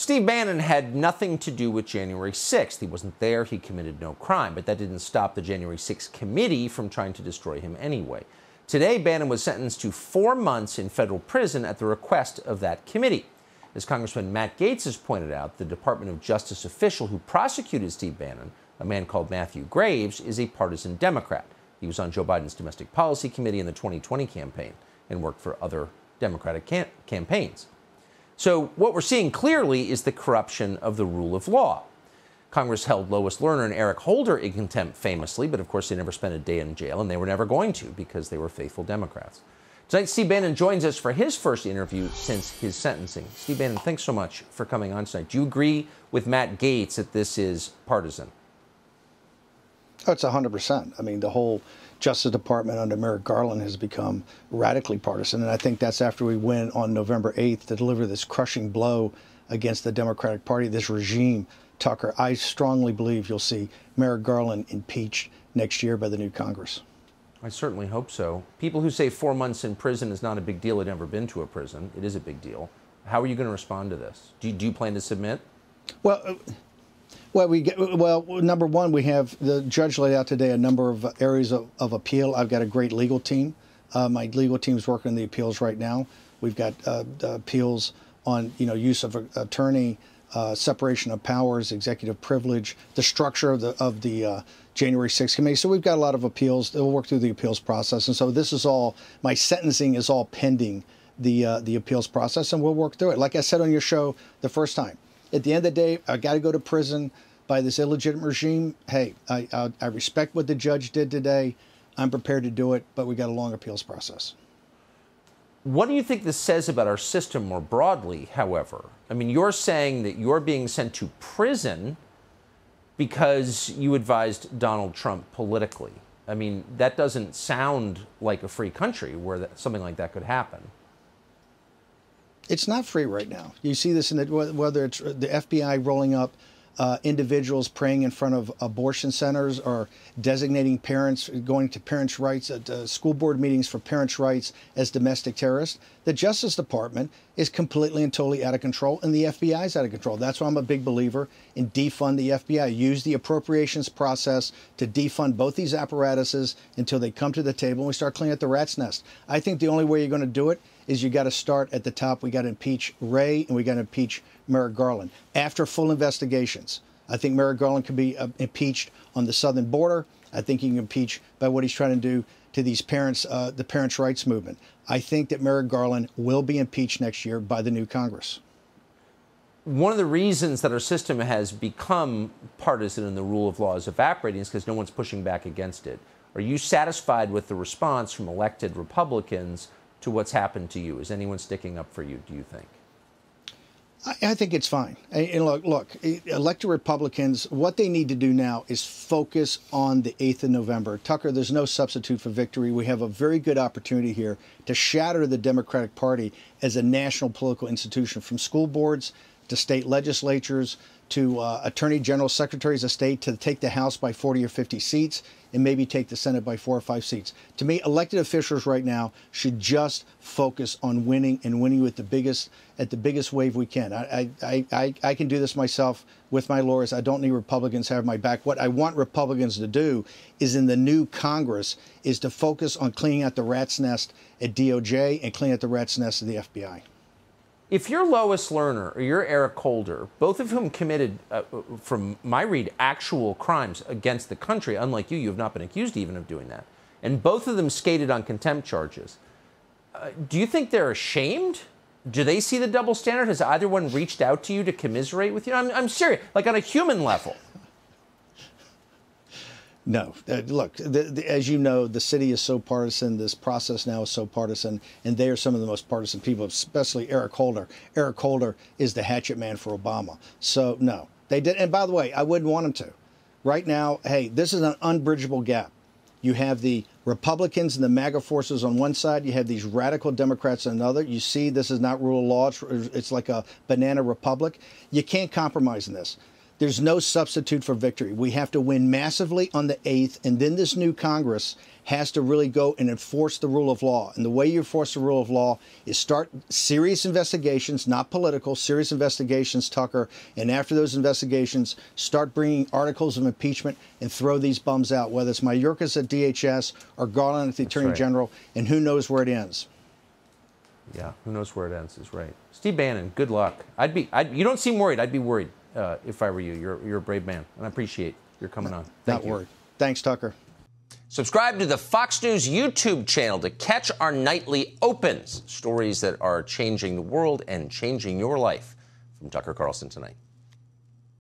Steve Bannon had nothing to do with January 6th. He wasn't there, he committed no crime, but that didn't stop the January 6th committee from trying to destroy him anyway. Today, Bannon was sentenced to four months in federal prison at the request of that committee. As Congressman Matt Gaetz has pointed out, the Department of Justice official who prosecuted Steve Bannon, a man called Matthew Graves, is a partisan Democrat. He was on Joe Biden's domestic policy committee in the 2020 campaign and worked for other Democratic cam- campaigns. So, what we're seeing clearly is the corruption of the rule of law. Congress held Lois Lerner and Eric Holder in contempt famously, but of course they never spent a day in jail, and they were never going to because they were faithful Democrats. Tonight, Steve Bannon joins us for his first interview since his sentencing. Steve Bannon, thanks so much for coming on tonight. Do you agree with Matt Gaetz that this is partisan? Oh, it's 100%. I mean, the whole Justice Department under Merrick Garland has become radically partisan. And I think that's after we win on November 8th to deliver this crushing blow against the Democratic Party, this regime. Tucker, I strongly believe you'll see Merrick Garland impeached next year by the new Congress. I certainly hope so. People who say four months in prison is not a big deal had never been to a prison. It is a big deal. How are you going to respond to this? Do you, do you plan to submit? Well, well, we get, well, number one, we have the judge laid out today a number of areas of, of appeal. I've got a great legal team. Uh, my legal team is working on the appeals right now. We've got uh, appeals on you know use of attorney, uh, separation of powers, executive privilege, the structure of the of the uh, January 6th committee. So we've got a lot of appeals. We'll work through the appeals process, and so this is all my sentencing is all pending the uh, the appeals process, and we'll work through it. Like I said on your show the first time at the end of the day, I got to go to prison by this illegitimate regime. Hey, I, I, I respect what the judge did today. I'm prepared to do it, but we got a long appeals process. What do you think this says about our system more broadly, however? I mean, you're saying that you're being sent to prison because you advised Donald Trump politically. I mean, that doesn't sound like a free country where that, something like that could happen. It's not free right now. You see this in the, whether it's the FBI rolling up uh, individuals praying in front of abortion centers or designating parents, going to parents' rights at uh, school board meetings for parents' rights as domestic terrorists. The Justice Department is completely and totally out of control, and the FBI is out of control. That's why I'm a big believer in defund the FBI. Use the appropriations process to defund both these apparatuses until they come to the table and we start cleaning up the rat's nest. I think the only way you're going to do it is you got to start at the top. We got to impeach Wray and we got to impeach Merrick Garland after full investigations. I think Merrick Garland can be uh, impeached on the southern border. I think he can impeach by what he's trying to do to these parents, uh, the parents' rights movement. I think that Merrick Garland will be impeached next year by the new Congress. One of the reasons that our system has become partisan and the rule of law is evaporating is because no one's pushing back against it. Are you satisfied with the response from elected Republicans to what's happened to you? Is anyone sticking up for you, do you think? I, think it's fine. And look, look, elected Republicans, what they need to do now is focus on the 8th of November. Tucker, there's no substitute for victory. We have a very good opportunity here to shatter the Democratic Party as a national political institution, from school boards to state legislatures to uh, attorney general secretaries of state to take the House by 40 or 50 seats and maybe take the Senate by four or five seats. To me, elected officials right now should just focus on winning and winning with the biggest at the biggest wave we can. I I, I, I can do this myself with my lawyers. I don't need Republicans have my back. What I want Republicans to do is in the new Congress is to focus on cleaning out the rat's nest at DOJ and cleaning out the rat's nest of the FBI. If you're Lois Lerner or you're Eric Holder, both of whom committed, uh, from my read, actual crimes against the country, unlike you, you have not been accused even of doing that, and both of them skated on contempt charges, uh, do you think they're ashamed? Do they see the double standard? Has either one reached out to you to commiserate with you? I'm, I'm serious, like on a human level. No, uh, look, the, the, as you know, the city is so partisan. This process now is so partisan, and they are some of the most partisan people, especially Eric Holder. Eric Holder is the hatchet man for Obama. So no, they did. And by the way, I wouldn't want them to. Right now, hey, this is an unbridgeable gap. You have the Republicans and the MAGA forces on one side. You have these radical Democrats on another. You see, this is not rule of law. It's, it's like a banana republic. You can't compromise in this There's no substitute for victory. We have to win massively on the 8th, and then this new Congress has to really go and enforce the rule of law. And the way you enforce the rule of law is start serious investigations, not political, serious investigations, Tucker. And after those investigations, start bringing articles of impeachment and throw these bums out, whether it's Mayorkas at DHS or Garland at the Attorney right. General, and who knows where it ends. Yeah, who knows where it ends is right. Steve Bannon, good luck. I'd be, I'd, you don't seem worried. I'd be worried uh, if I were you. You're, you're a brave man, and I appreciate your coming on. Thank Not you. worried. Thanks, Tucker. Subscribe to the Fox News YouTube channel to catch our nightly opens, stories that are changing the world and changing your life. From Tucker Carlson tonight.